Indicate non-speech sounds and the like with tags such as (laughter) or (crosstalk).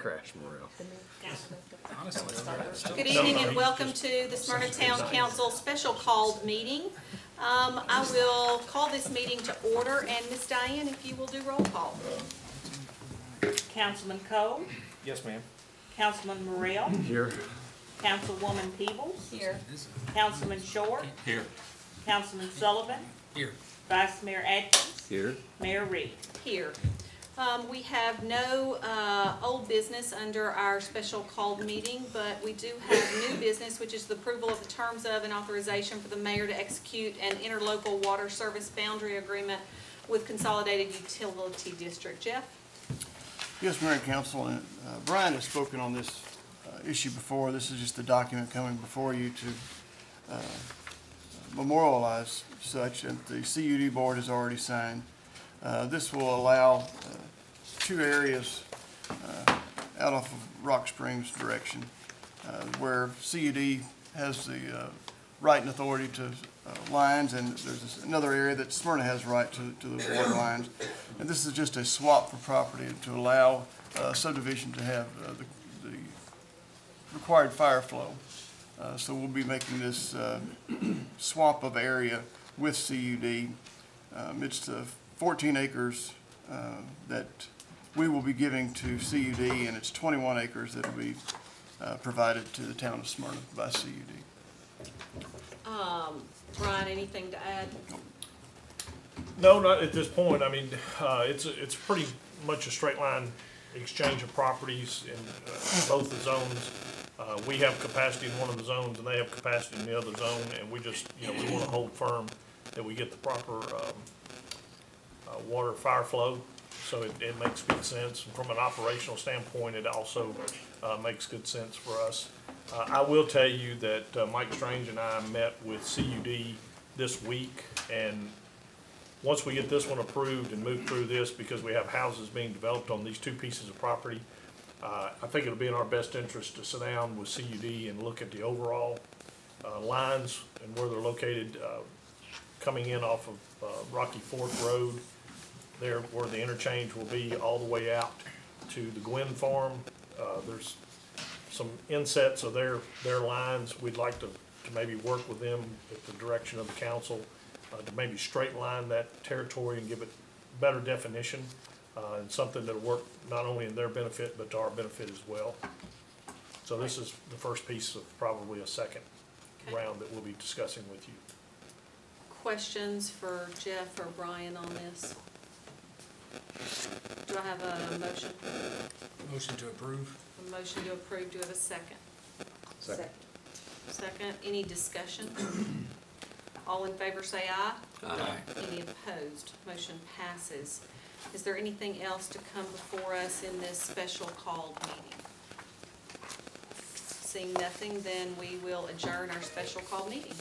Crash Morrell. Good evening and welcome to the Smyrna Town Council special called meeting. Um, I will call this meeting to order, and Miss Diane, if you will do roll call. Councilman Cole, Yes, ma'am. Councilman Morrell, Here. Councilwoman Peebles, Here. Councilman Short, Here. Councilman Sullivan, Here. Vice Mayor Atkins, Here. Mayor Reed. Here. Um, we have no, uh, old business under our special called meeting, but we do have new business, which is the approval of the terms of and authorization for the mayor to execute an interlocal water service boundary agreement with Consolidated Utility District. Jeff? Yes, Mayor and Council, and uh, Brian has spoken on this uh, issue before. This is just a document coming before you to uh, memorialize such that the CUD board has already signed. Uh, This will allow uh, two areas uh, out off of Rock Springs direction where CUD has the right and authority to lines, and there's another area that Smyrna has right to, to the water (coughs) lines. And this is just a swap for property to allow uh, subdivision to have uh, the, the required fire flow. Uh, So we'll be making this (coughs) swap of area with CUD. It's uh, 14 acres uh, that we will be giving to CUD, and it's 21 acres that will be uh, provided to the town of Smyrna by CUD. Um, Brian, anything to add? No, not at this point. I mean, uh, it's, it's pretty much a straight line exchange of properties in uh, both the zones. Uh, we have capacity in one of the zones and they have capacity in the other zone, and we just, you know, we wanna hold firm that we get the proper, um, uh, water fire flow. So it, it makes good sense. From an operational standpoint, it also, uh, makes good sense for us. Uh, I will tell you that uh, Mike Strange and I met with CUD this week, and once we get this one approved and move through this, because we have houses being developed on these two pieces of property, uh, I think it'll be in our best interest to sit down with CUD and look at the overall, uh, lines and where they're located, uh, coming in off of, uh, Rocky Fork Road, there where the interchange will be all the way out to the Gwen Farm. Uh, there's some insets of their, their lines. We'd like to, to maybe work with them at the direction of the council, uh, to maybe straight line that territory and give it better definition, uh, and something that'll work not only in their benefit, but to our benefit as well. So this is the first piece of probably a second Okay. round that we'll be discussing with you. Questions for Jeff or Brian on this? Do I have a motion? Motion to approve? A motion to approve, do I have a second? Second. Second, any discussion? All in favor say aye. Aye. Any opposed? Motion passes. Is there anything else to come before us in this special called meeting? Seeing nothing, then we will adjourn our special call meeting.